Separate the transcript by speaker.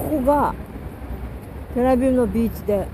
Speaker 1: ここがテラビブのビーチで